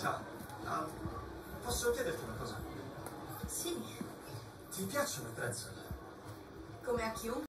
Ciao. Uh, posso chiederti una cosa? Sì. Ti piacciono i pretzel? Come a chiunque.